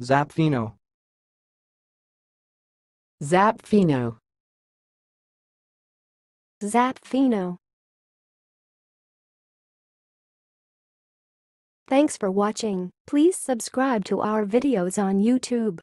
Zapfino. Zapfino. Zapfino. Thanks for watching. Please subscribe to our videos on YouTube.